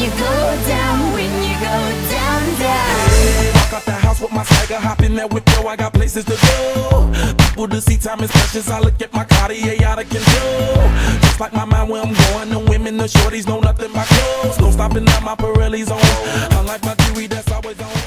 you go down, when you go down, down. Walk out the house with my swagger, hop in that whip, yo, I got places to go. People to see, time is precious. I look at my Cartier out of control. Just like my mind where I'm going, the women, the shorties know nothing but clothes. No stopping at my Pirelli's on. Unlike my jewelry, that's always on.